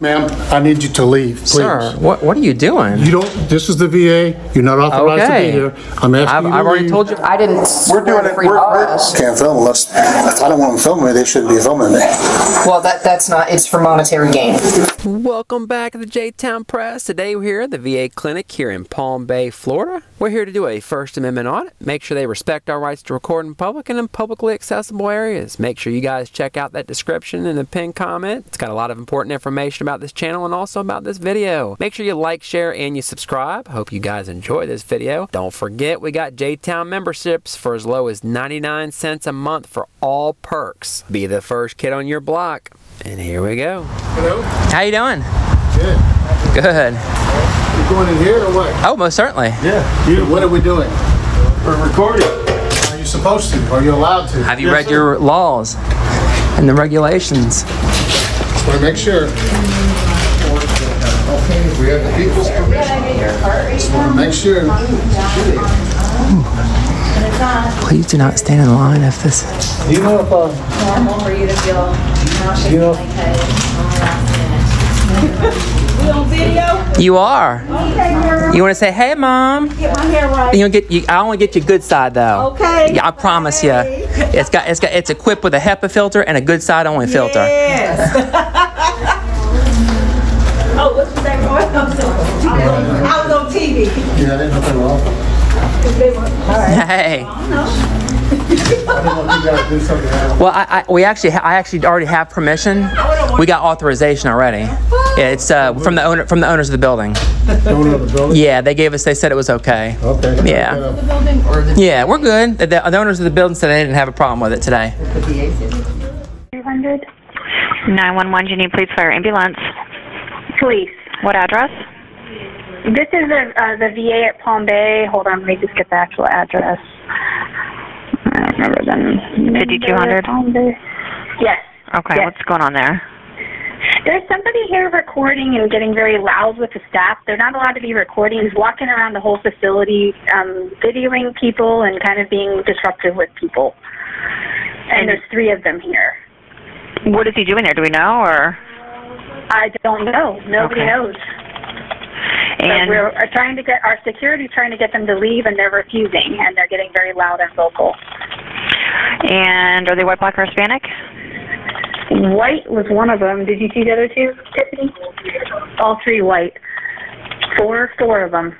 Ma'am, I need you to leave, please. Sir, what, what are you doing? You don't, this is the VA, you're not authorized to Okay. be here. I'm I've, asking you to I've already leave. told you. I didn't We're doing it, we're, we're, bars. can't film unless, if I don't want them filming me, they shouldn't be filming me. Well, that, that's not, it's for monetary gain. Welcome back to the J-Town Press. Today we're here at the VA clinic here in Palm Bay, Florida. We're here to do a First Amendment audit, make sure they respect our rights to record in public and in publicly accessible areas. Make sure you guys check out that description and the pinned comment. It's got a lot of important information about this channel and also about this video. Make sure you like, share, and you subscribe. Hope you guys enjoy this video. Don't forget we got J-Town memberships for as low as 99 cents a month for all perks. Be the first kid on your block. And here we go. Hello? How you doing? Good. Good. You going in here or what? Oh, most certainly. Yeah. You, what are we doing? We're recording. Are you supposed to? Are you allowed to? Have you read your laws and the regulations? Just want to make sure. Okay, we have the people's permission. Just want to make sure. Please do not stand in line if this. Do you know if, uh, normal for you to feel nauseous You know- and lightheaded. We on video? You are. Okay, girl. You want to say, "Hey, mom"? Get my hair right. You get. You, I only get your good side though. Okay. Yeah, I promise you. It's got. It's got. It's equipped with a HEPA filter and a good side only filter. Yes. oh, what's your name? I'm sorry. I was on- I was on TV. yeah, I didn't know if they were off. They were- All right. Hey. Well, I, I we actually, I actually already have permission. We got authorization already. Yeah, it's uh, from the owner from the owners of the building. Going to the building? Yeah, they gave us. They said it was okay. Okay. Yeah. Yeah, we're good. The, the owners of the building said they didn't have a problem with it today. 200? 911, you need police fire ambulance. Police. What address? This is the, uh, the VA at Palm Bay. Hold on, let me just get the actual address. I don't remember them. 5200? Yes. Okay, Yes. what's going on there? There's somebody here recording and getting very loud with the staff. They're not allowed to be recording. He's walking around the whole facility, um, videoing people and kind of being disruptive with people. And there's three of them here. What is he doing there? Do we know, or? I don't know. Nobody Okay. knows. And we're uh, trying to get our security trying to get them to leave, and they're refusing, and they're getting very loud and vocal. and are they white, black, or Hispanic? White was one of them. Did you see the other two, Tiffany? All three white. Four, four of them.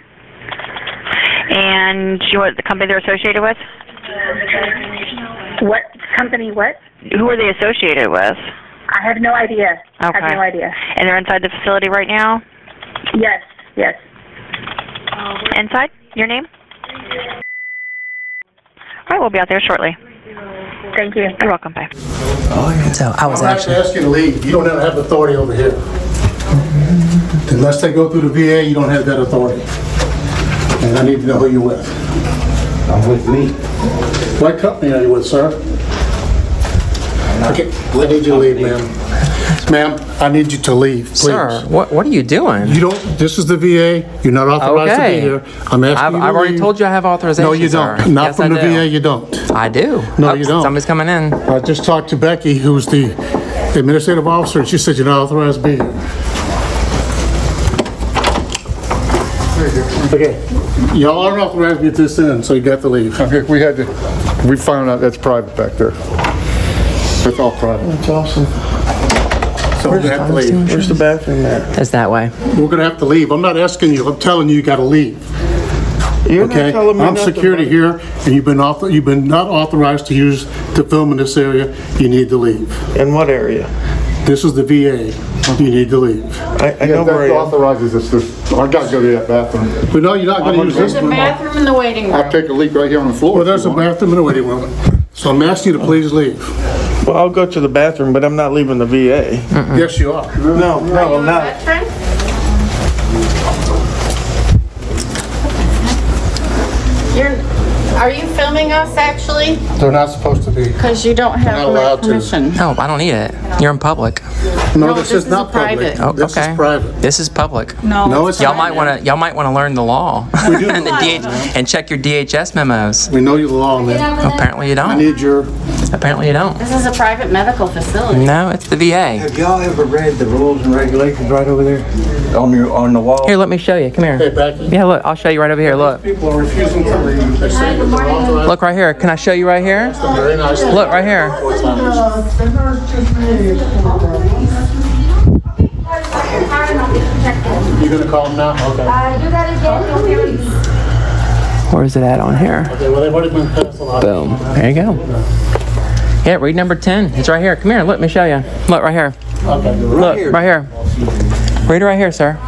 And do you know what the company they're associated with? What company? What? Who are they associated with? I have no idea. I Okay. have no idea. And they're inside the facility right now? Yes, yes. Inside? Your name? All right, we'll be out there shortly. Thank you. You're welcome. Bye. So I was actually. I'm not actually. asking you to leave. You don't have authority over here. Unless they go through the VA, you don't have that authority. And I need to know who you're with. I'm with me. What company are you with, sir? Okay, I need you to leave, ma'am. Ma'am, I need you to leave, please. Sir, what what are you doing? You don't, this is the VA, you're not authorized to Okay. be here. I'm I've, asking you to I've already leave. told you I have authorization. No, you sir. don't. Not Yes, from I the do. VA, you don't. I do. No, Oh, you don't. Somebody's coming in. I just talked to Becky, who's the administrative officer, and she said you're not authorized to be here. Okay, y'all aren't authorized to get this in, so you got to leave. Okay, we had to, we found out that's private back there. That's all private. That's awesome. So we're gonna have to leave. Where's the bathroom at? It's that way. We're gonna have to leave. I'm not asking you, I'm telling you, you gotta leave, You're not okay? telling me I'm nothing, security buddy. here, and you've been author, you've been not authorized to use, to film in this area. You need to leave. In what area? This is the VA. You need to leave. I, I Yeah, know where I that am. authorizes us to, I gotta go to that bathroom. But no, you're not gonna use this There's a one. bathroom in the waiting room. I'll take a leak right here on the floor. Well, if there's you a want. bathroom in the waiting room. So I'm asking you to please leave. Well, I'll go to the bathroom, but I'm not leaving the VA. Yes, you are. No, no, I'm not. You're, are you filming us actually? They're not supposed to be. Because you don't have Not my allowed to. permission. No, I don't need it. You're in public. No, No, this this is is not private. public. Oh, This okay. is private. This is public. No, No, it's Y'all not. might want to y'all might want to learn the law We do. and, the DH, and check your DHS memos. We know your law, man. Apparently you I don't. need your, Apparently you don't. This is a private medical facility. No, it's the VA. Have y'all ever read the rules and regulations right over there? On your, on the wall? Here, let me show you. Come hey, here. Becky. Yeah, look. I'll show you right over here. Look. People are refusing to leave. They say that they're authorized. Look right here. Can I show you right here? Look right here. You gonna call them now? Okay. Where is it at on here? Okay, well, they've already been passed a lot. Boom. There you go. Yeah, read number 10. It's right here. Come here. Look, Let me show you. Look right here. Okay. Look right here. Read it right here, sir.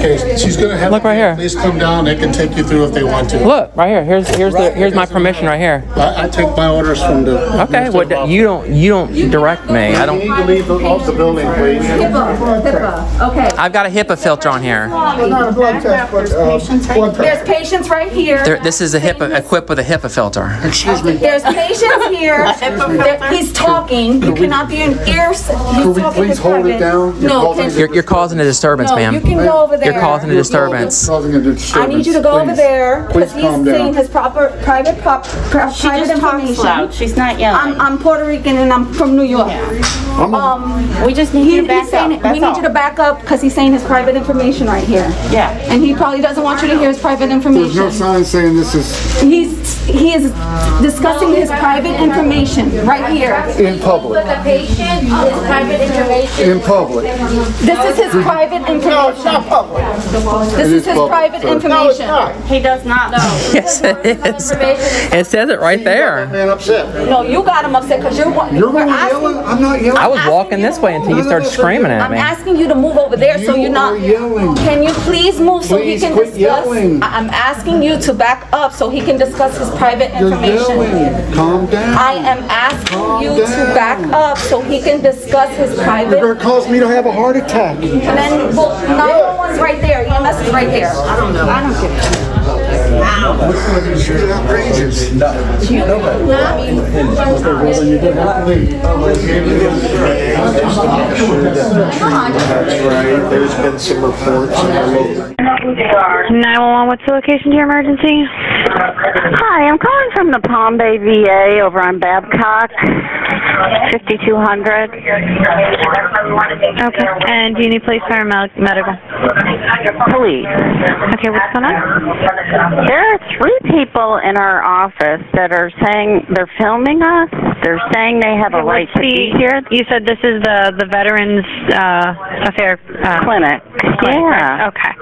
Okay, she's gonna have. Look right here. Please come down. They can take you through if they want to. Look right here. Here's here's the here's my permission right here. I, I take my orders from the. Okay. What administrative you don't you don't direct me. I don't. You need to leave the, off the building, please. Okay. I've got a HIPAA filter on here. Not a blood test, but, uh, blood There's test. patients right here. There, this is a HIPAA equipped with a HIPAA filter. Excuse me. There's patients here. There- He's talking. You cannot be in ears. Could we please hold it down? You're No, causing- You're, you're causing a disturbance, no, you can go over there. You're causing a disturbance. Causing a disturbance. I need you to go over there because he's down. saying his proper private pop, pri- She private just talks information. loud. She's not yelling. I'm, I'm Puerto Rican and I'm from New York. Um, We just need he, you to back he's saying, up. That's we need all. you to back up because he's saying his private information right here. Yeah. And he probably doesn't want you to hear his private There's no information. sign saying this is He's, he is discussing his private information right here. in public. The patient is private information. In public. This is his private information. it's not public. This is is his private information. He does not know. Yes, it is. It says it right there. Man upset. No, you got him upset because you're, wa- You're the we're one asking. yelling? I'm not yelling. I was walking this way until you started screaming at me. I'm me. asking you to move over there so You you're not. are yelling. Can you please move so he Please can quit discuss? yelling. I- I'm asking you to back up so he can discuss his private You're information. yelling. Calm down. I am asking Calm you to down. back up so he can discuss his You're private. gonna cause me to have a heart attack. And then, well, 911's right there. EMS is right there. I don't know. I don't care. It's outrageous. That's right. There's been some reports in our local 911, what's the location to your emergency? Hi, I'm calling from the Palm Bay VA over on Babcock, 5200. Okay. And do you need police or med- medical? Police. Okay, what's going on? There are three people in our office that are saying they're filming us. They're saying they have a right to be here. you said this is the, the Veterans, uh, Affair, uh, Clinic. Yeah. Okay.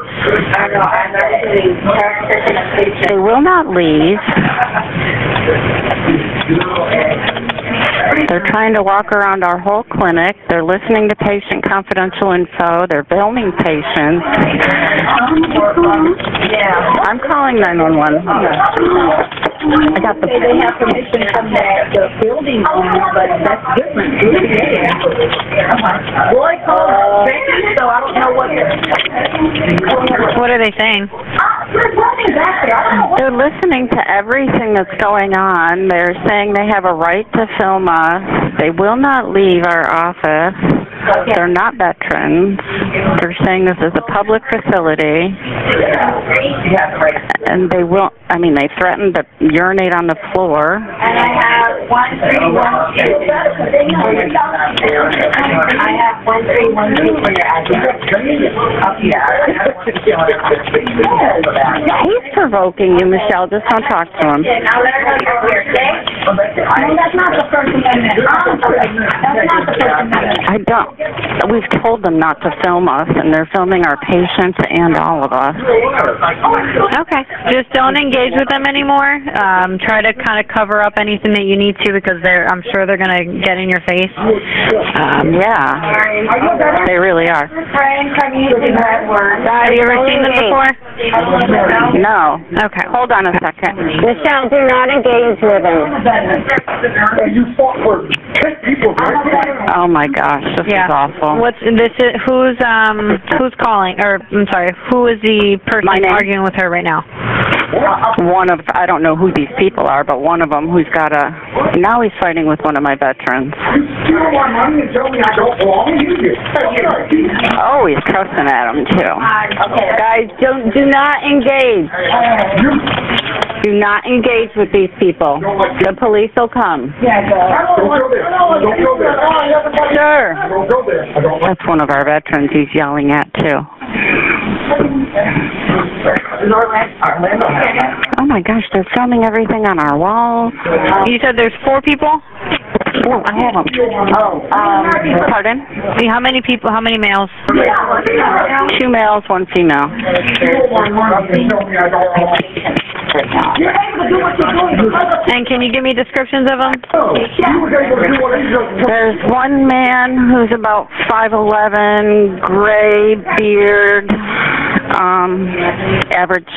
They will not leave. They're trying to walk around our whole clinic. They're listening to patient confidential info. They're filming patients. Yeah. I'm calling 911. I got the. They have permission from the, the building owner, but that's different. Roy called, so I don't know what. What are they saying? They're listening to everything that's going on. They're saying they have a right to film us. They will not leave our office. They're not veterans. They're saying this is a public facility. And they will, I mean, they threatened to urinate on the floor. And I have one three one two. I have one three one two for your address. He's provoking you, Michelle. Just don't talk to him. Now let her know you're here, okay? No, that's not the First Amendment. That's not the First Amendment. I don't. We've told them not to film us, and they're filming our patients and all of us. Okay. Just don't engage with them anymore. Um, try to kind of cover up anything that you need to because they're, I'm sure they're going to get in your face. Um, Yeah, they really are. Frank, can you use that word? have you ever seen them before? No. Okay. Hold on a second. Michelle, do not engage with him. You fought for people, right? Oh my gosh, this Yeah. is awful. What's this? Is, who's um who's calling? Or I'm sorry, who is the person My name? arguing with her right now? One of, I don't know who these people are, but one of them who's got a, now he's fighting with one of my veterans. Oh, he's cussing at him too. Guys, don't, do not engage. Do not engage with these people. The police will come. Sure. That's one of our veterans he's yelling at too. Oh my gosh, they're filming everything on our walls. You said there's four people? Oh, I have them. Oh, um, pardon? See, How many people, how many males? Two males, one female. And can you give me descriptions of them? There's one man who's about 5'11", gray beard, um, average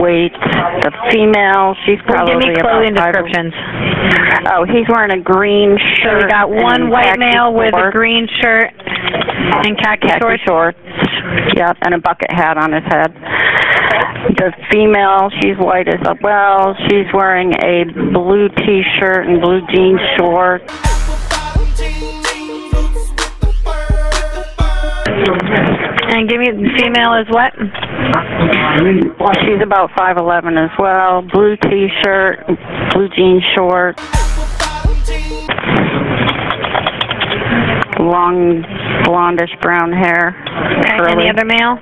weight. The female, she's probably Give me about clothing five- descriptions. Oh, he's wearing a green shirt. So we got one white male with a green shirt and khaki khaki shorts. shorts. Yep, and a bucket hat on his head. The female, she's white as a well. She's wearing a blue T-shirt and blue jean shorts. And give me the female is what? Well, she's about 5'11 as well. Blue T-shirt, blue jean shorts. Long blondish brown hair. Okay, and the other male?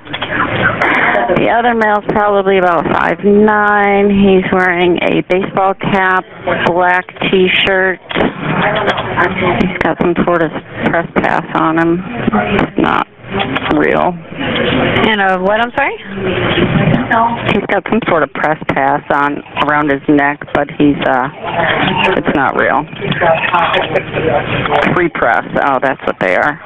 The other male's probably about five nine. He's wearing a baseball cap, black T-shirt. I think he's got some sort of press pass on him. It's not real. And a what, I'm sorry? He's got some sort of press pass on around his neck, but he's uh, it's not real. Free press. Oh, that's what they are.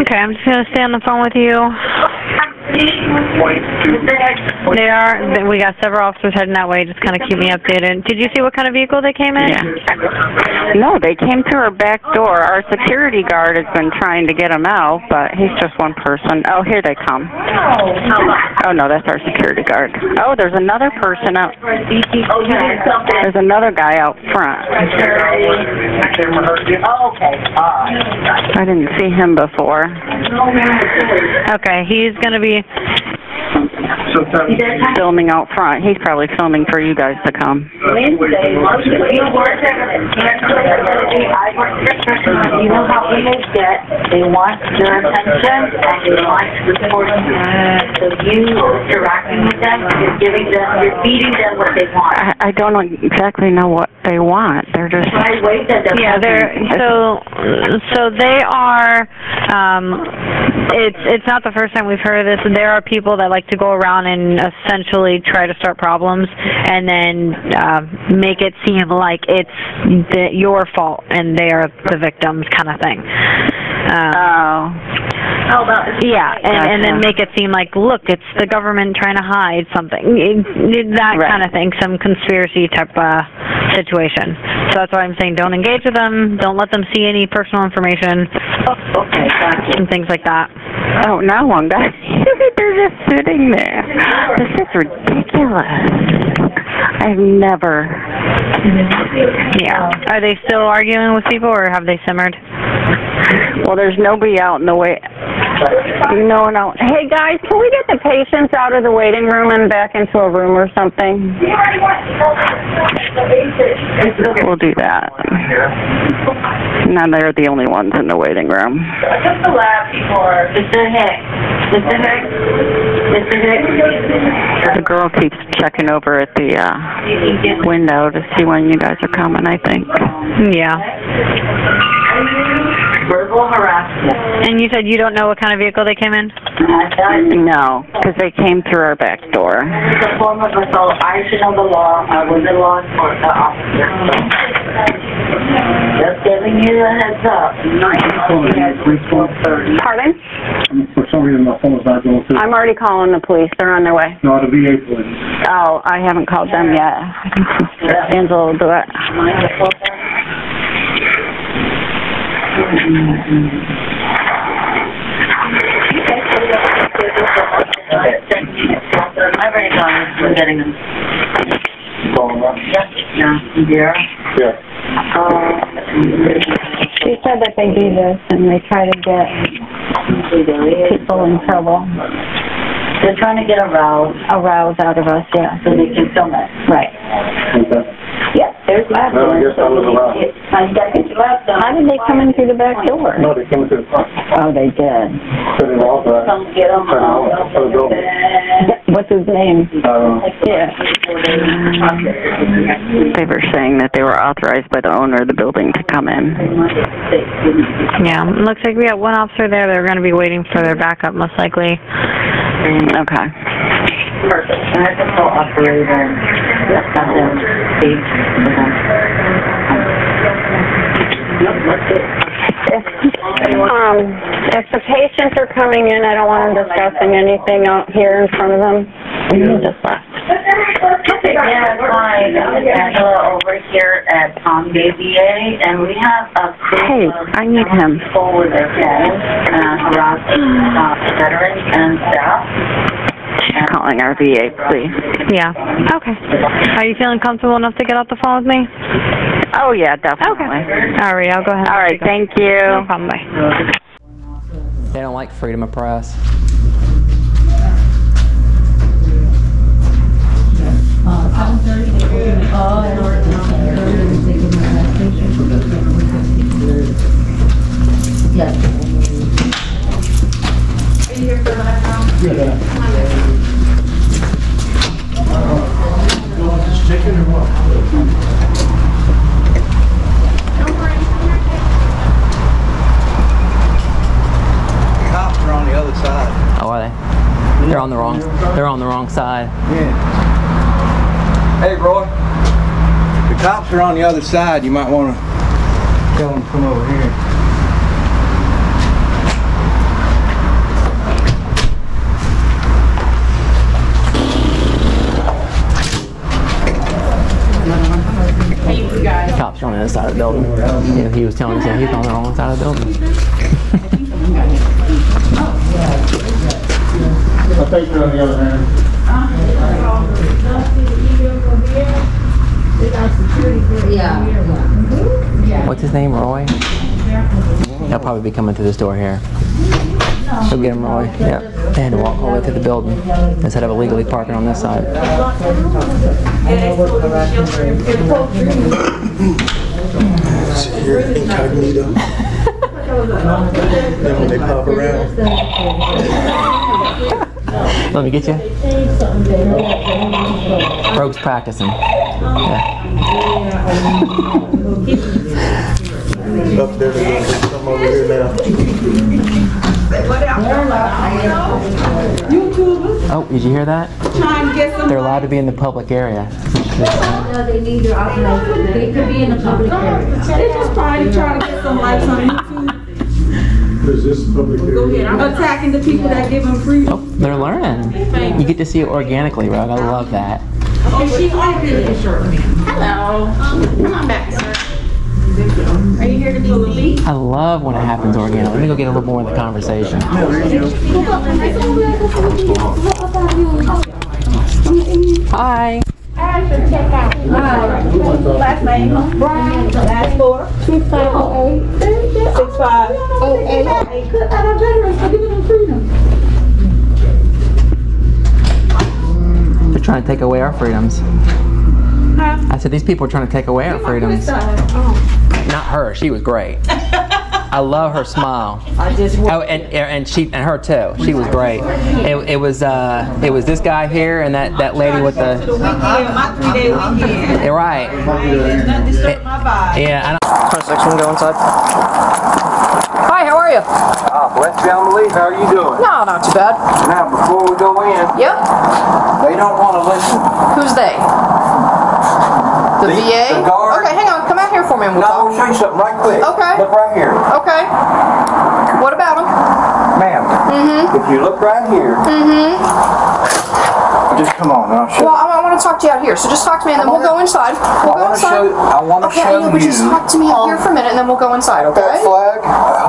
Okay, I'm just gonna stay on the phone with you. They are, we got several officers heading that way, just kind of keep me updated. Did you see what kind of vehicle they came in? Yeah. No, they came through our back door. Our security guard has been trying to get them out, but he's just one person. Oh, here they come. Oh no, that's our security guard. Oh, there's another person out. There's another guy out front. I didn't see him before. Okay, he's gonna be, Thank you. Filming out front. He's probably filming for you guys to come. Wednesday, we work at I work You know how inmates get, they want your attention and they want reporting. So you interacting with them, you're giving them, you're feeding them what they want. I, I don't exactly know what they want. They're just. Right, wait, that they're. yeah, they're, so, so they are, um, it's, it's not the first time we've heard of this. There are people that like to go around and essentially try to start problems and then, uh, make it seem like it's the, your fault and they are the victims kind of thing. Um, Oh. Oh, about. Yeah, and, and then make it seem like, look, it's the government trying to hide something. It, it, that Right. kind of thing, some conspiracy type uh, situation. So that's why I'm saying don't engage with them, don't let them see any personal information, Okay, gotcha. and things like that. Oh, now one guy. They're just sitting there. This is ridiculous. I've never. Yeah. Are they still arguing with people, or have they simmered? Well, there's nobody out in the way. No one out. Hey guys, can we get the patients out of the waiting room and back into a room or something? We'll do that. Now they're the only ones in the waiting room. What's the lab for? Mr. Hicks. Mr. Hicks? Mr. Hicks? The girl keeps checking over at the uh, window to see when you guys are coming. I think. Yeah. Verbal verbal harassment. And you said you don't know what kind of vehicle they came in? No, because they came through our back door. this is a form of assault. I should know the law. I was a law enforcement officer. Just giving you a heads up. Pardon? For some reason, my phone's not going through. I'm already calling the police. They're on their way. No, the VA police. Oh, I haven't called them yet. Angela will do it. I've already gone, we're getting them. Yeah, yeah. Yeah. She said that they do this and they try to get people in trouble. They're trying to get a rouse A rouse out of us, yeah. so they can film it. Right. Okay. Yeah, there's lab Well, I done, guess I so was we around. need to get- I gotta get lab done. How did they come in through the back door? No, they came into the front. Oh, they did. Said it all, but. Come get them Turn out. out for the building. What's his name? Uh, Yeah. They were saying that they were authorized by the owner of the building to come in. Yeah, it looks like we got one officer there. They're going to be waiting for their backup, most likely. Okay. Perfect. And I can call operator and have them speak. Yep, that's it. Um, if the patients are coming in, I don't want them discussing anything out here in front of them. You just left. Yeah, hi, this is Angela over here at Palm Bay VA, and we have a Hey, group of I need him. people with their phones and harassing uh, veterans and staff. She's calling our VA, please. Yeah. Okay. Are you feeling comfortable enough to get off the phone with me? Oh, yeah, definitely. All right, I'll go ahead. All right, thank you. No problem. Bye. They don't like freedom of press. Other side. You might want to tell them to come over here. Cops are on the other side of the building. Yeah, he was telling us that he's on the wrong side of the building. I think you're on the other hand. What's his name? Roy. He'll probably be coming through this door here. Go get him, Roy. Yep. They had to walk all the way to the building instead of illegally parking on this side. Here, incognito. then when they pop around, Let me get you. Rogue's practicing. Yeah. up there, come over here now. Oh, did you hear that? They're allowed to be in the public area. They need their. They could be in the public area. They just trying to get some likes on YouTube. Is this public area? Attacking the people that give them freedom. Oh, they're learning. You get to see it organically, Rogue. I love that. Oh, she like it. Hello. Um, come on back, sir. Are you here to be with? I love when it happens organically. Let me go get a little more of the conversation. Hi. Ashton, check out. Last name, Brian, last four. Six five oh eight. Six five oh eight. Our veterans are giving them freedom. They're trying to take away our freedoms. I said, these people are trying to take away our freedoms. Not her. She was great. I love her smile. I just Oh, and and she and her too. She was great. It, it was uh it was this guy here and that that lady with the the weekend, my three day weekend. right. Nothing disturb my vibe. Yeah, I don't. Section, go inside. Hi, how are you? Ah, bless you, Emily. How are you doing? No, not too bad. Now, before we go in, Yep. they don't want to listen. Who's they? The, The- VA? the guard. Okay, hang on. Come out here for me and we'll Now, I talk. want to show you something right quick. Okay. Look right here. Okay. What about them? Ma'am, Mm-hmm. if you look right here, Mm-hmm. Just come on and I'll show Well, you. I, I want to talk to you out here, so just talk to me and then we'll go inside. We'll I go wanna inside. show- I wanna okay, show you would just talk to me out here um, for a minute and then we'll go inside, okay? flag?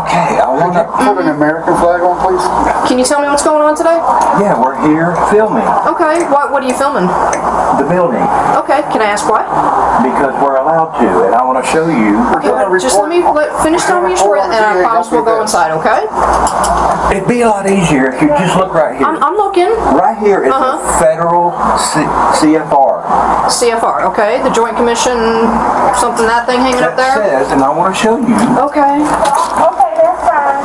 Okay, I want to put an American flag on, please. Can you tell me what's going on today? Yeah, we're here filming Okay. What What are you filming? the building Okay. Can I ask why? because we're allowed to, and I want to show you. Okay, but just let me let, finish telling me your story, and I promise we'll go inside. Okay? It'd be a lot easier if you just look right here. I'm, I'm looking. Right here is Uh-huh. a federal C- CFR. CFR. Okay. The Joint Commission. Something that thing hanging up there. says, and I want to show you Okay. Okay, that's fine.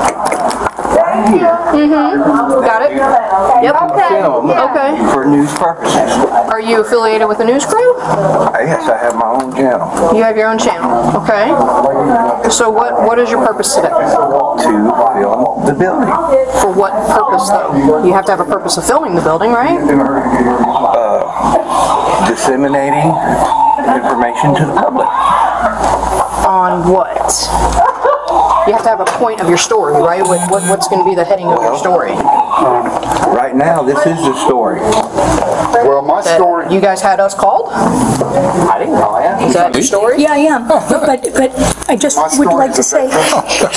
Thank you. Mm-hmm. Got it. Yep. film Okay. for news purposes. Are you affiliated with the news crew? Yes, I have my own channel You have your own channel. Okay. So what what is your purpose today? to film the building. For what purpose though? You have to have a purpose of filming the building, right? Uh, disseminating information to the public. On what? You have to have a point of your story, right? What, what what's going to be the heading of your story? Um, right now, this is the story. Well, my That story. You guys had us called? I didn't know that. Is that your story? Yeah, I am, but, but I just would like to say,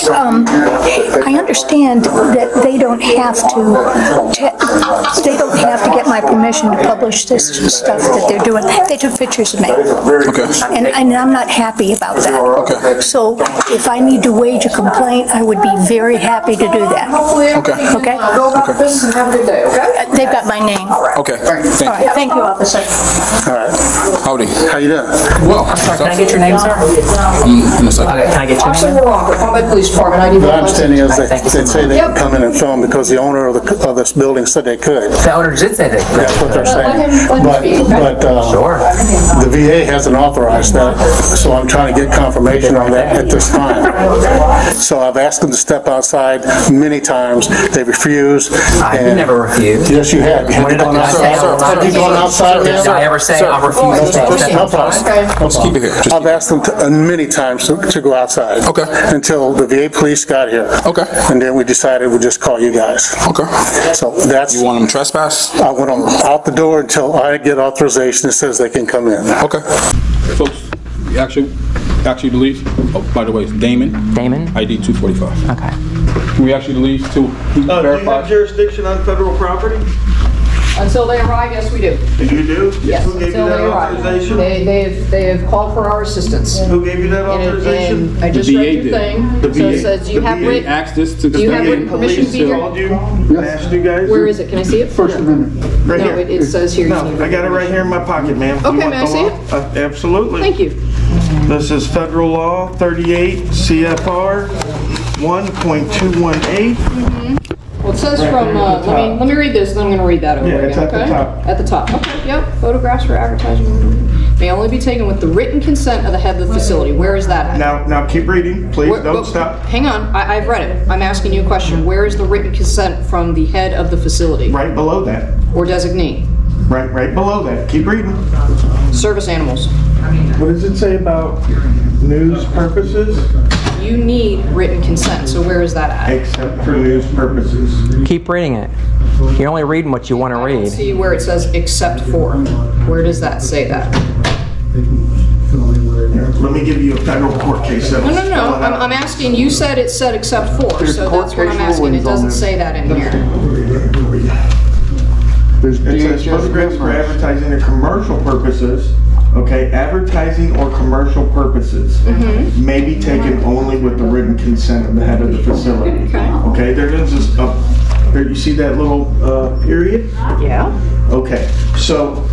um, I understand that they don't have to, te- they don't have to get my permission to publish this stuff that they're doing. They took pictures of me. Okay. And, and I'm not happy about that. Okay. So if I need to wage a complaint, I would be very happy to do that. Okay. Okay? Go about the and have a good day, okay? They've got my name. Okay. Thank you. right, thank you, officer. All right. Howdy. How you doing? Well, Sorry, Can I get your name, sir? in a second. Okay, can I get your Officer name? Walker, Palm Bay Police Department, I need The your understanding is they, Thank you so they say much. they can come in and film because the owner of the, of this building said they could. The owner did say that. That's what they're saying. Let him- let him But, but, uh, Sure. the VA hasn't authorized that, so I'm trying to get confirmation on that at this time. So I've asked them to step outside many times, they refuse. I and- never refused. Yes, you have. Have When you did I gone did I say outside? I will Have you gone refuse? outside? Did I ever say I refuse to No step problem. outside? No Let's keep it problem. here. Just I've asked them to- uh, many times to to go outside. Okay. Until the VA police got here. Okay. And then we decided we'd just call you guys. Okay. So that's, You want them trespass? I want them out the door until I get authorization that says they can come in. Okay. Folks, you actually, actually to leave. Oh, by the way, it's Damon. Damon? ID 245. Okay. Can we actually leave to Uh, do you have verify? jurisdiction on federal property? Until they arrive, yes, we do. You do? Yes, Who gave you until that they arrive. authorization? They, they have, they have called for our assistance. Who gave you that And it- authorization? and I The just VA read your did. thing. The So it VA says, do you the have VA written, Asked this to. do you have written permission to be here? Called you, and asked you guys? Where is it? Can I see it? First Amendment. Right No, here. it, it says here. you No, I got it right here in my pocket, ma'am. You Okay, want may I the see law? Uh, Absolutely. Thank you. This is federal law 38 CFR 1.218. Well, it says from, uh, let me, let me read this, and then I'm gonna read that over Yeah, again, it's at the top. At the top, okay, yep. Photographs for advertising may only be taken with the written consent of the head of the facility. Where is that at? Now, now keep reading, please, Where- don't where- stop. Hang on, I, I've read it. I'm asking you a question. Where is the written consent from the head of the facility? Right below that, Or designee? right, right below that, keep reading. Service animals. What does it say about news purposes? You need written consent, so where is that at? Except for news purposes. Keep reading it. You're only reading what you want to read. See where it says except for. Where does that say that? Let me give you a federal court case that No, no, no, I'm. I'm asking, you said it said except for, There's so that's what I'm asking. It doesn't say that in here. There's It says DHS photographs for advertising or commercial purposes, okay, advertising or commercial purposes Mm-hmm. may be taken only with the written consent of the head of the facility. Okay. Okay, there is this, uh, there, you see that little, uh, period? Yeah. Okay, so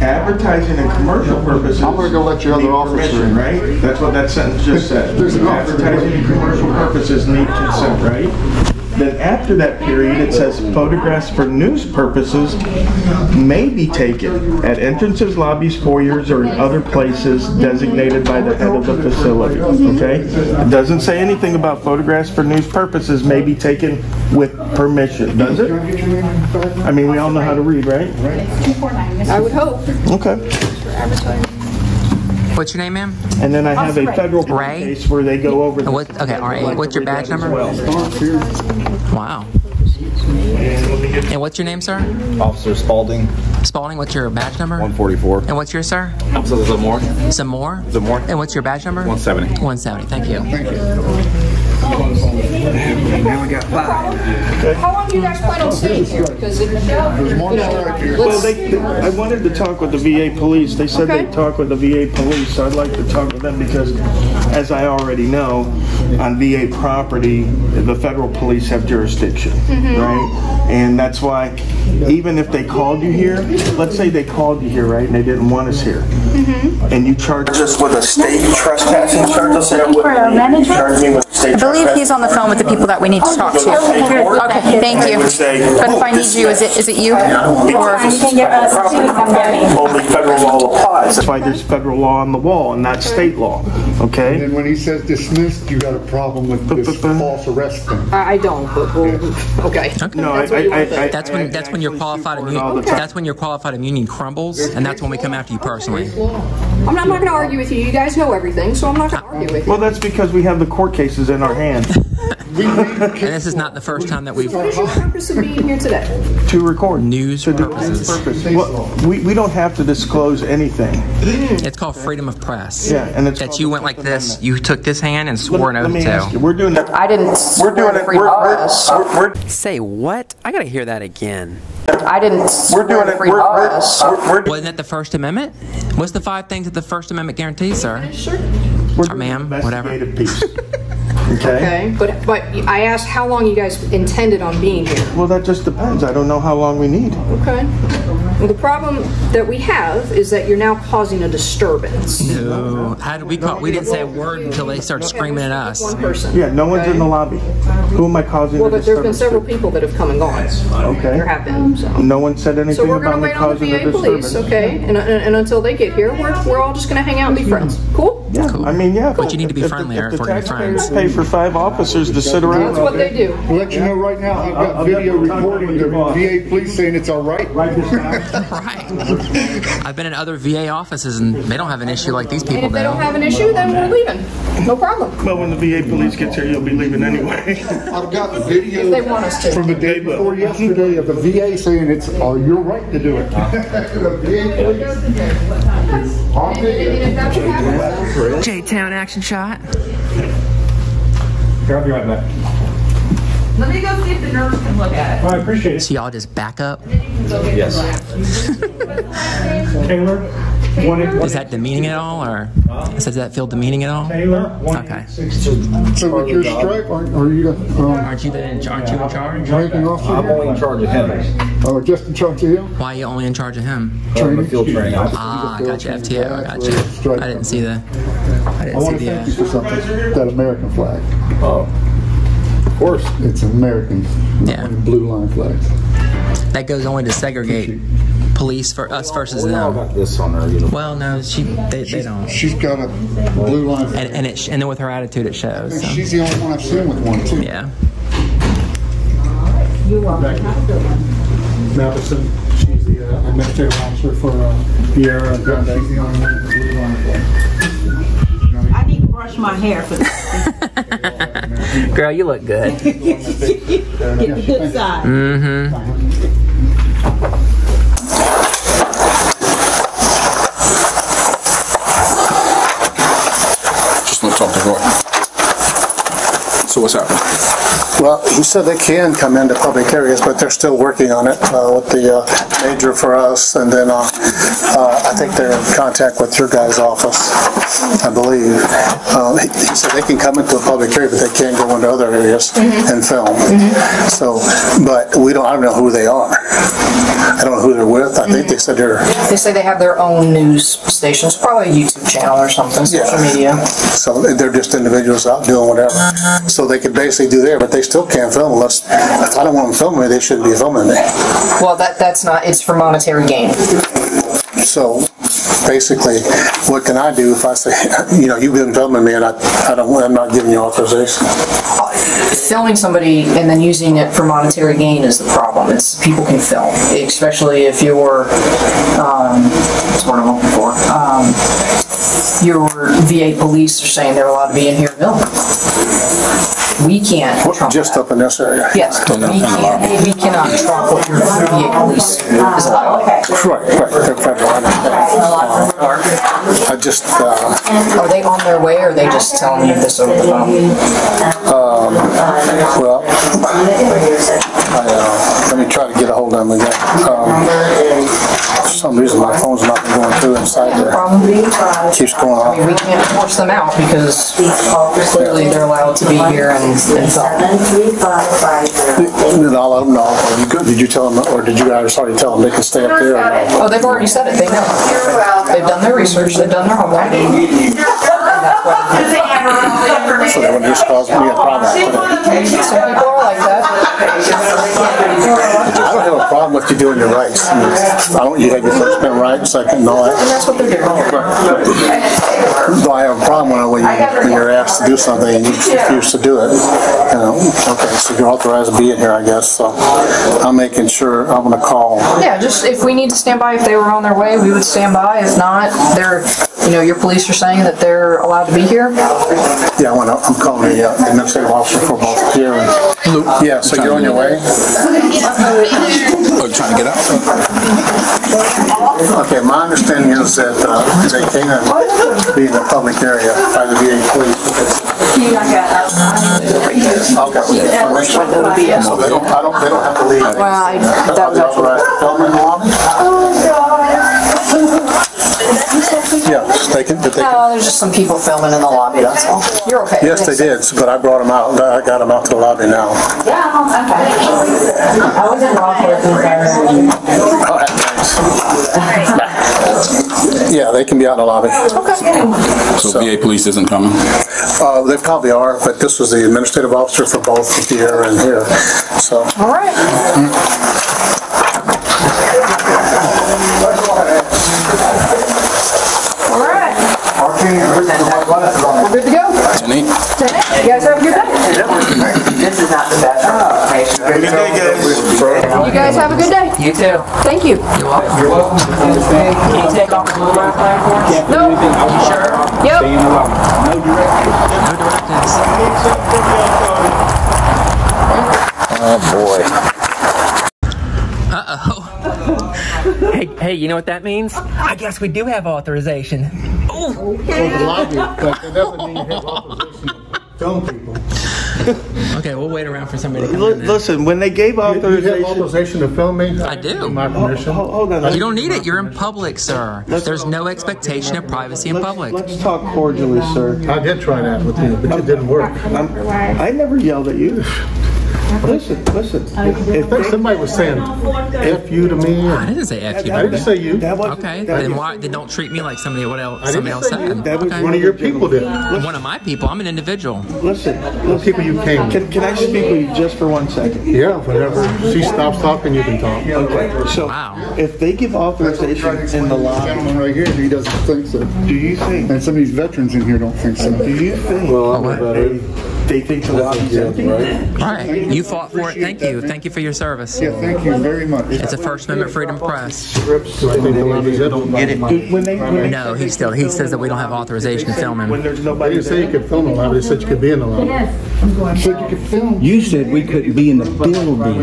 advertising and commercial purposes. I'm gonna go let your other officer in. Right? That's what that sentence just said. There's an. Advertising and commercial purposes need consent, right? Then after that period, it says photographs for news purposes may be taken at entrances, lobbies, foyers, or in other places designated by the head of the facility, okay? It doesn't say anything about photographs for news purposes may be taken with permission, does it? I mean, we all know how to read, right? I would hope. Okay. What's your name, ma'am? And then I have a federal Ray? case where they go over. the- What, okay, R8. What's your badge number? Wow. And what's your name, sir? Officer Spalding. Spalding, what's your badge number? 144. And what's yours, sir? Officer Zamore. Some more? Zamore. And what's your badge number? 170. 170, thank you. thank you. Now we got five. How long do you guys plan on staying here? Because if, you know, Well, let's, they, I wanted to talk with the VA police. They said Okay. they'd talk with the VA police, so I'd like to talk with them because, as I already know, on VA property, the federal police have jurisdiction, Mhm. right? And that's why, even if they called you here, let's say they called you here, right, and they didn't want us here, Mm-hmm. and you charge us with a state trespassing charge, they'll say, what, charge me with state I believe he's on the phone with the people that we need to talk to. Okay, thank you. But if I need you, is it, is it you? Or? Only federal law applies. That's why there's federal law on the wall and not state law, okay? And when he says dismissed, you got a problem with this false arrest thing. I I don't, but we'll, okay. No, That's what you want to say. That's when that's when your qualified immunity that's when your qualified immunity crumbles, and that's when we come after you personally. I'm not, I'm not gonna argue with you. You guys know everything, so I'm not gonna argue with you. Well, that's because we have the court cases in our hand And this is not the first time that we've What is your purpose of being here today? to record. news purposes. Well, we, we don't have to disclose anything. It's called freedom of press. Yeah, and it's that you went like this. You took this hand and swore an oath me you, to. we're doing that. I didn't We're doing it, we're, we're, we're, Say what? I gotta hear that again. I didn't. we're doing it, we're, we're, we're, Wasn't that the First Amendment? What's the five things that the First Amendment guarantees, sir? Sure. Or ma'am, whatever. investigative piece. Okay? Okay, but, but I asked how long you guys intended on being here. Well, that just depends. I don't know how long we need. Okay. Well, the problem that we have is that you're now causing a disturbance. No. How did we call? We didn't say a word until they started screaming at us. One person. Yeah, no one's in the lobby. Who am I causing Well, the but there's been several to? people that have come and gone. Okay. There have been, um, so. No one said anything So anything we're gonna wait on the causing VA police, okay? And, and, and until they get here, we're, we're all just gonna hang out and be friends. Cool? Yeah, I mean, yeah. But you need to be if the- friendly, if Eric, the if we're gonna taxpayers friends. Pay for five officers to sit around. That's what they do. I'll let you know right now, I've got video recording the VA police saying it's all right. Right I've been in other VA offices and they don't have an issue like these And people if they don't have an issue, then we're leaving. No problem. Well, when the VA police gets here, you'll be leaving anyway. I've got video If they want us to. from the day before yesterday of the VA saying it's, oh, you're right to do it. The VA police. On video. J Town action shot. I'll be right back. Let me go see if the nurse can look at it. Well, I appreciate it. So y'all just back up. Yes. Taylor, one eight- Is that demeaning at all, or does that feel demeaning at all? Taylor, Okay. So with your strike, are are you, um, Aren't you the aren't you in charge? ranking officer? I'm only in charge of him. Oh, just in charge of him? Why are you only in charge of him? I'm a field training officer. Ah, I got you. FTO. I got you. I didn't see the. I I didn't see want to the. thank you Uh, for something, that American flag. Oh. Of course. It's American, Yeah. blue line flags. that goes only to segregate police for us versus We them. got this on our uniform. Well, no, she they, they don't. She's got a blue line And and it sh- and then with her attitude, it shows. So. She's the only one I've seen with one too. Yeah. Matheson, she's the uh, administrative officer for uh, Sierra Grande. She's the only one with a blue line. I need to brush my hair for this. Girl, you look good. Get the good side. Mm-hmm. Just not talking right. So what's happening? Well, he said they can come into public areas, but they're still working on it uh, with the uh, major for us, and then uh, uh, I think they're in contact with your guy's office, I believe. Uh, He he said they can come into a public area, but they can't go into other areas and film. So, but we don't, I don't know who they are. I don't know who they're with. I think they said they're, They say they have their own news stations, probably a YouTube channel or something, social media. so they're just individuals out doing whatever. Uh-huh. So they could basically do there, but they still can't film unless, if I don't want them filming me, they shouldn't be filming me. Well, that, that's not, it's for monetary gain. So basically, what can I do if I say, you know, you've been filming me and I, I don't, I'm not giving you authorization? Filming somebody and then using it for monetary gain is the problem. It's, people can film, especially if you're, um, what's the word I'm looking for? Um, your VA police are saying they're allowed to be in here filming. We can't trump Just up in this area? Yes, we can't, we cannot trump what your VA police is allowed. Right, right, they're federal, I understand. I just, uh, Are they on their way or are they just telling you this over the phone? um, well, I, uh, let me try to get a hold of them again. Um, For some reason, my phone's not going through inside there. Keeps going I mean, off. we can't force them out because clearly they're allowed to be here and, and film. Then I'll let them know. Or you good- Did you tell them, or did you guys already tell them they can stay up there? or no? Oh, they've already said it, they know. They've done their research, they've done their homework. So they wouldn't just cause me a problem. Some people are like that. I don't have a problem with you doing your rights. I don't, you have your first amendment rights, second, and all And that. that's what they're doing. Though I have a problem when you, when you're asked to do something and you refuse to do it. You know, okay, so you're authorized to be in here, I guess, so I'm making sure, I'm gonna call. Yeah, just if we need to stand by, if they were on their way, we would stand by. If not, they're, you know, your police are saying that they're allowed to be here. Yeah, I wanna, I'm calling the uh, administrative officer for both here and. Yeah, so you're on your way? Oh, trying to get out? Okay, my understanding is that, uh, they can't be in the public area by the VA police. Okay. So they don't, I don't, they don't have to leave. Well, I, that Are was they Yeah, they can, but they can. No, there's just some people filming in the lobby, that's all. You're okay. Yes, they did, but I brought them out, I got them out to the lobby now. Yeah, okay. I was in law Yeah, they can be out in the lobby. Okay. So VA police isn't coming? Uh, they probably are, but this was the administrative officer for both here and here, so. All right. All right. We're good to go. Ten eight? You guys have a good day. This is not the best. You guys have a good day. You too. Thank you. You're welcome. You're welcome. Can you take off the blue line for us? No. You sure? Yep. Oh, boy. Hey, hey, you know what that means? I guess we do have authorization. For the lobby, but that doesn't mean you have authorization to film people. Okay, we'll wait around for somebody to come Li- in. then. Listen, when they gave You have authorization, authorization to film me? I do. My permission? hold on. You don't need it. You're in public, sir. There's no expectation of privacy in public. Let's talk cordially, sir. I did try that with you, but it didn't work. I'm, I never yelled at you. Listen, listen. If I think somebody was saying F you to me. I didn't say F you. I didn't say you. that wasn't, Okay, that then why? Then don't treat me like somebody what else? I Somebody else say you. said. That was Okay. One of your people did. One of my people. I'm an individual. Listen, The listen. people you came. Can, can I speak with you just for one second? Yeah, whenever she stops talking, you can talk. Okay, so Wow. if they give authorization in the lobby, Gentleman right here, he doesn't think so. do you think, And some of these veterans in here don't think so. do you think Well, I'm a veteran. They think the lobby's empty? All right. You fought for it. Thank you. Thank you for your service. Yeah, thank you very much. It's a First Amendment freedom press. Do I think the lobby's empty? Dude, When they, when they, No, he still he says that we don't have authorization to film him. when there's nobody didn't say you could film the lobby, they said you could be in the lobby. Said you could. You said we couldn't be in the building.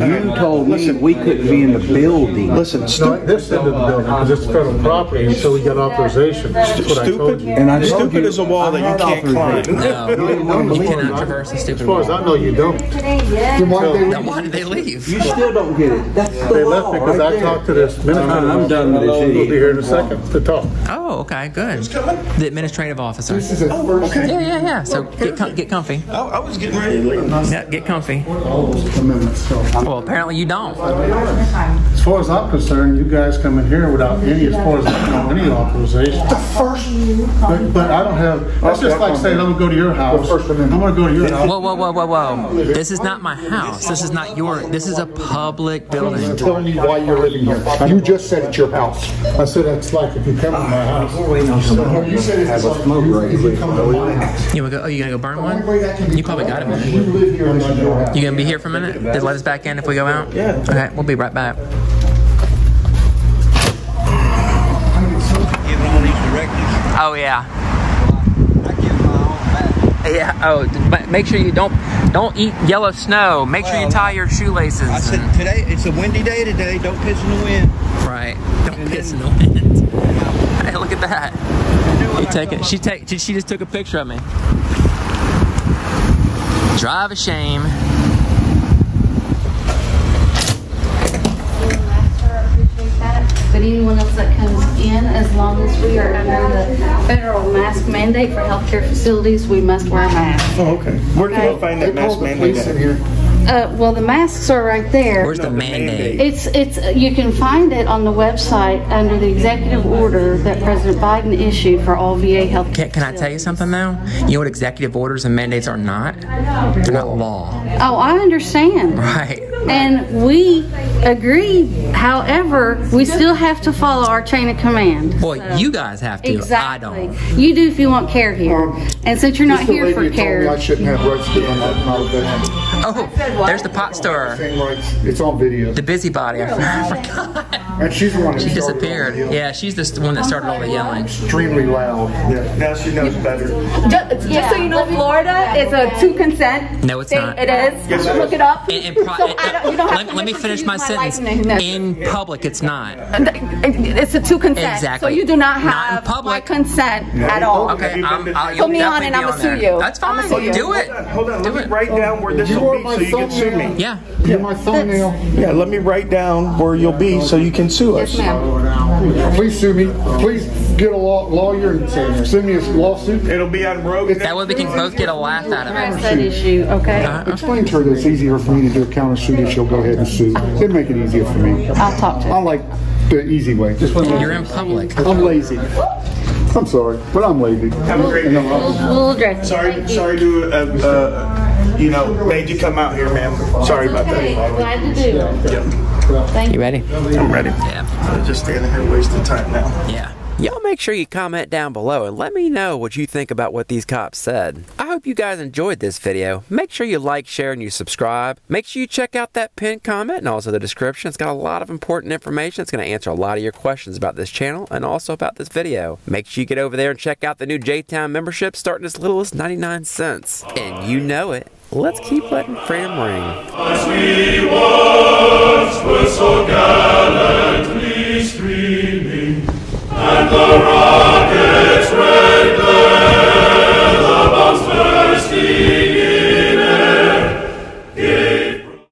You told me we couldn't be in the building. Listen, No, stupid, this into the building, because it's federal property, until we get authorization. That's I told stupid. And I stupid you is a wall that you can't climb. Authorization. No, you cannot traverse the stupid As far as I know, you don't. Then why did they Then why did they leave? You still don't get it. That's the They law left because right I there. talked to this administrator. I'm done with this We'll be here in a second to talk. Oh, okay, good. The administrative officer. This is his oh, first. Yeah, yeah, yeah. So get com- get comfy. I, I was getting ready to leave. Yeah, get comfy. Amendments, so. Well, apparently you don't. As far as I'm concerned, you guys come in here without any, as far as I know, any authorization. The first. But, but I don't have, that's just like saying, I'm gonna go to your house. I'm gonna go to your house. Whoa, whoa, whoa, whoa, whoa! This is not my house. This is not your. This is a public building. I'm telling you why you're living here. You just said it's your house. I said, it's like if you come to my house. Ah, you said it's a smoke right You come to my house. You wanna go? Oh, you gonna go burn one? only way that can be You probably got a minute. You live here, this your house. You gonna be here for a minute? They let us back in if we go out? Yeah. Okay, we'll be right back. Giving all these directives. Oh yeah. I give my own back. Yeah. Oh, but make sure you don't don't eat yellow snow. Make sure you tie your shoelaces. I said today it's a windy day today. Don't piss in the wind. right. Don't piss in the wind. Hey, look at that. You take it. She take. She just took a picture of me. Drive a shame. But anyone else that comes in, as long as we are under the federal mask mandate for healthcare facilities, we must wear a mask. Oh, okay. Where can I find They that mask called the mandate police in at? here. Uh, well, the masks are right there. Where's the No, the mandate? mandate. It's, it's, you can find it on the website under the executive order that President Biden issued for all VA health. Can, can I tell you something though? You know what executive orders and mandates are not? They're not law. Oh, I understand. Right. And we agree, however, we still have to follow our chain of command. Boy, you guys have to. Exactly. I don't. You do if you want care here. And since you're not here for that told me I care. shouldn't have rights to, I'm not, not a veteran. Oh, there's the pot stirrer. Same it's on video. The busybody. I forgot. And she's the one She started all the disappeared. Yeah, she's the one that started all the yelling. Extremely loud. Yeah, now she knows better. Just, just so you know, Florida is a two consent. No, it's state. not. It is. Yes, it Look is. it up. In, in pro- So I don't, don't let, let me finish use my sentence. In public, it's not. It's a two consent. Exactly. So you do not Not in have my public. consent at all. Okay, I'm, I'll, Put you'll me on and I'ma sue you. That's fine. sue you. Do it. Hold on, let me it. write down where this You will are be my so you can sue me. Yeah. You're my thumbnail. Yeah, let me write down where you'll be so you can sue us. Yes, ma'am. Please sue me. Please get a law- lawyer and send me a lawsuit. It'll be on road. That way we can both get a laugh out of Address it. that issue, okay? Uh-huh. Explain to her that it's easier for me to do a counter suit and she'll go ahead and sue. It'd make it easier for me. I'll talk to her. I like the easy way. Just one you're in public. I'm lazy. I'm sorry, but I'm lazy. Have a great And day. I'm- We'll address it. Sorry, sorry to, uh, uh, you know, made you come out here, ma'am. Sorry about Okay, that. glad to do. Yeah, Thank You you. ready? I'm ready. Yeah. I'm just standing here wasting time now. Yeah. Y'all make sure you comment down below and let me know what you think about what these cops said. I hope you guys enjoyed this video. Make sure you like, share, and you subscribe. Make sure you check out that pinned comment and also the description. It's got a lot of important information. It's going to answer a lot of your questions about this channel and also about this video. Make sure you get over there and check out the new J-Town membership starting as little as 99 cents. And you know it let's keep letting freedom ring. As we once were so gallantly streaming, and the rocket's red glare.